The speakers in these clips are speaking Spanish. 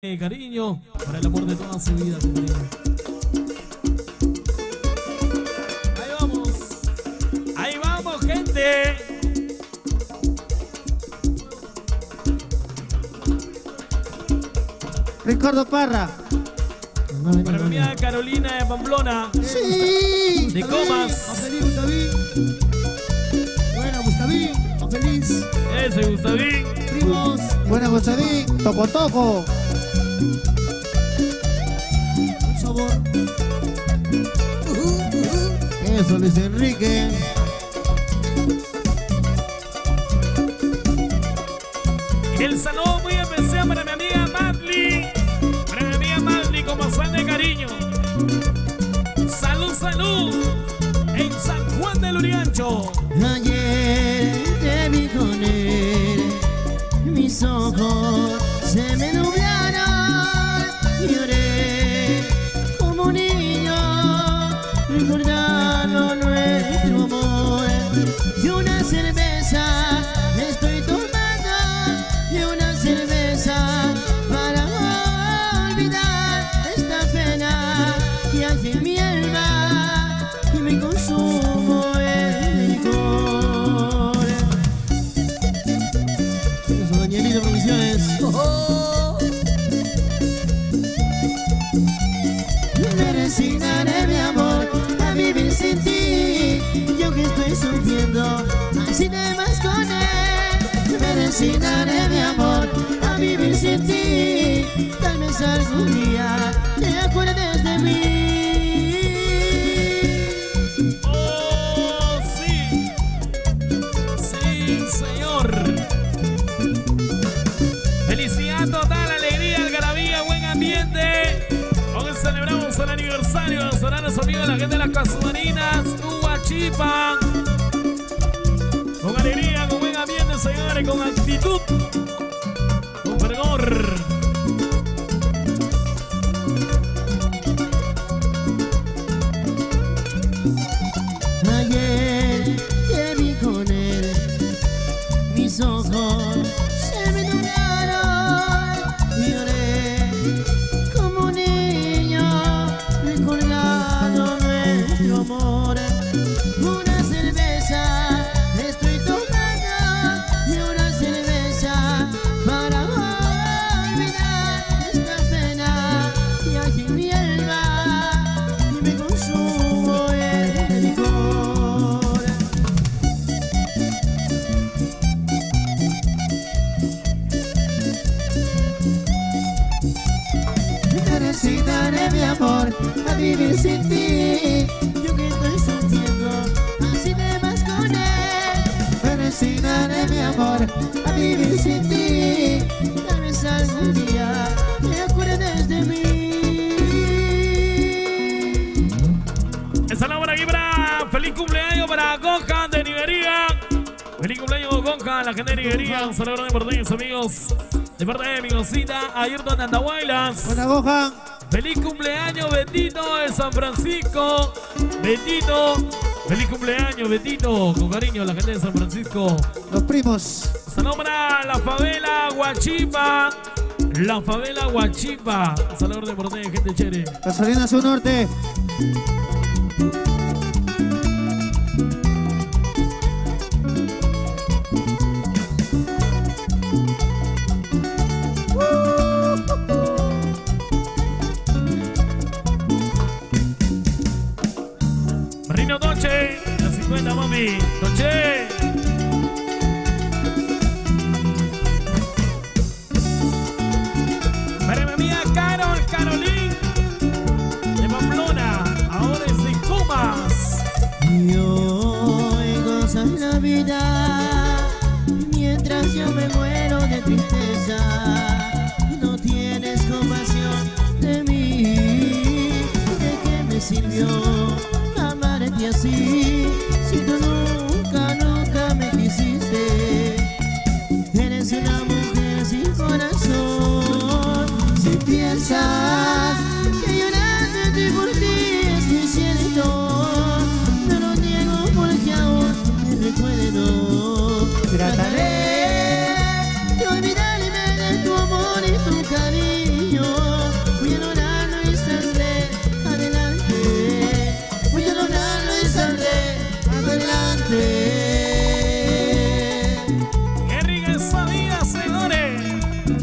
Eh, cariño para el amor de toda su vida, compañero. Ahí vamos. Ahí vamos, gente. Ricardo Parra. Para mi amiga Carolina de Pamplona, Sí. de Comas. feliz, Gustavín. Buena, Gustavín. A feliz. Ese Gustavín. Primos. Buena, Gustavín. Toco, toco. Eso, Luis Enrique. El saludo muy especial para mi amiga Madly. Para mi amiga Madly con bastante cariño. Salud, salud. En San Juan del Urigancho. Ayer te vi con él, mis ojos se me nublaron, vez algún día te acuerdes de mí. Oh, sí. Sí, señor. Felicidad total, alegría, algarabía, buen ambiente. Hoy celebramos el aniversario de los hermanos amigos, la gente de las Casuarinas, Huachipa. Con alegría, con buen ambiente, señores, con actitud, con fervor. Gohan, la gente de Nigeria. Un saludo grande por todos amigos. De parte de mi cosita, Ayrton Andahuaylas. Gohan. Feliz cumpleaños, Betito de San Francisco. Betito. Feliz cumpleaños, Betito. Con cariño, la gente de San Francisco. Los primos. Saludos para la favela Guachipa. La favela Guachipa. Saludos de por gente chévere. Gasolina Sur Norte. Marino Doche, la 50 mami. Doche. Para mi amiga Carol Carolín de Pamplona, ahora es de Comas. Y hoy gozas la vida mientras yo me muero de tristeza. No tienes compasión de mí. ¿De qué me sirvió grande. Qué rica esa vida, señores.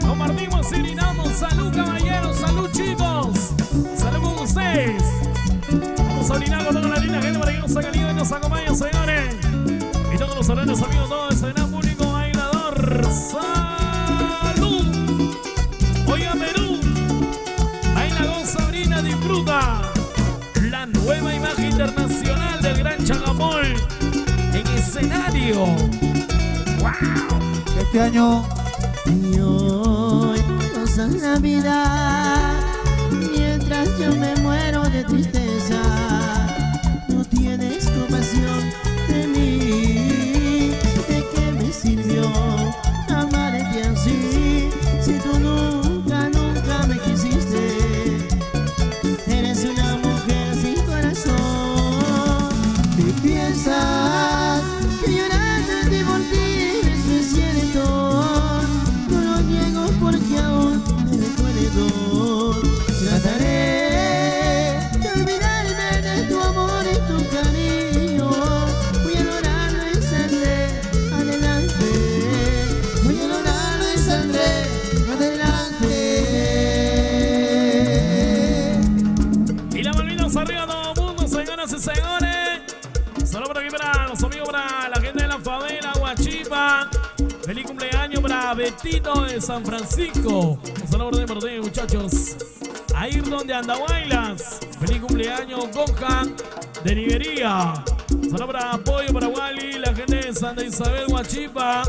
Compartimos y brindamos. Salud, caballeros. Salud, chicos. Salud con ustedes. Vamos a brindar con toda la linda gente para que nos haga y nos acompañe, señores. Y todos los grandes amigos, Este año. Y hoy pasa la vida mientras yo me muero Feliz cumpleaños para Betito de San Francisco. Un saludo de por ti, muchachos. A ir donde anda bailas. Feliz cumpleaños, Gohan de Nigeria. Saludo para Apoyo, para Wally, la gente de Santa Isabel, Guachipa.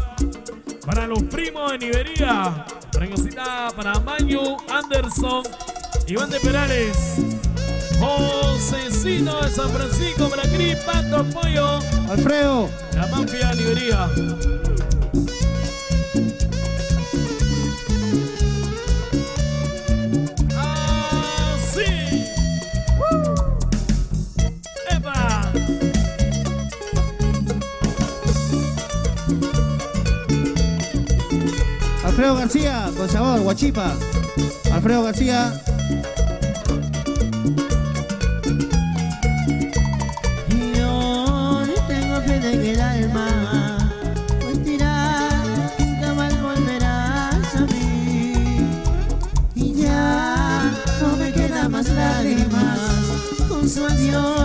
Para los primos de Nigeria. Para para Maño, Anderson, Iván de Perales. Josecito de San Francisco para Cris, Pato, Pollo, Alfredo, la mafia librería. ¡Ah, García, con sabor, Guachipa. Alfredo García, el alma más lágrimas, con su adiós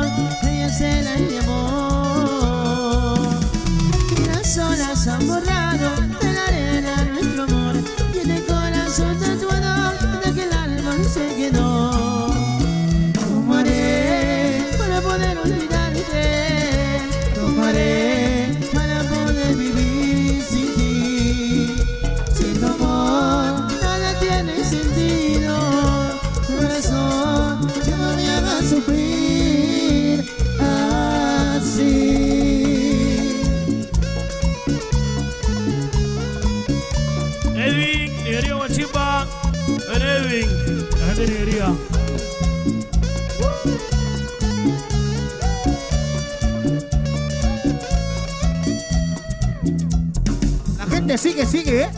gente sigue, sigue, ¿eh?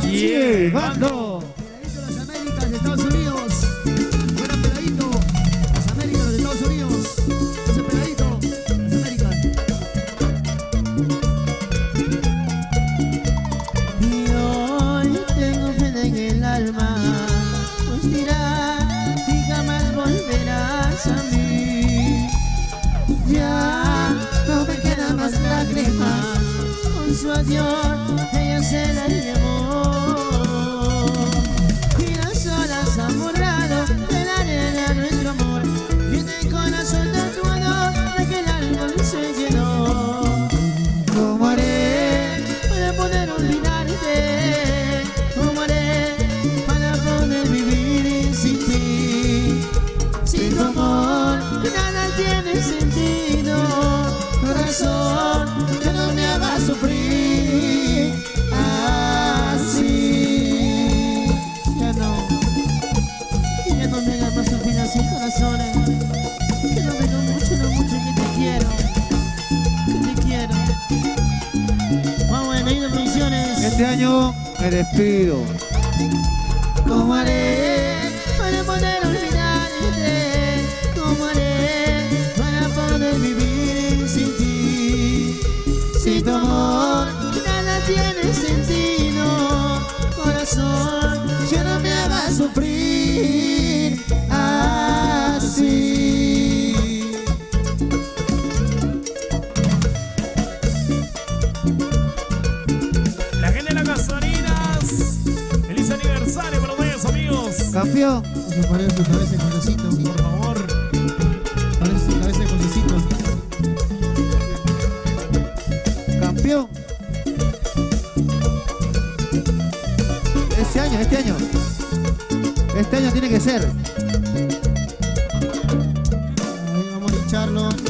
Sigue, tiene sentido Corazón, ya no me hagas sufrir. Así Ya no, ya no me hagas más sufrir así corazones. Que no me lo mucho, lo mucho que te quiero. Que te quiero. Vamos a ir misiones. Este año me despido. ¿Cómo haré sufrir así. La gente de las gasolinas. Feliz aniversario para ustedes, amigos. Campeón. Eso parece su cabeza de conecito. Por favor. Parece su cabeza de conecito. Campeón. Este año, este año. Este año tiene que ser. Ahí vamos a hincharlo.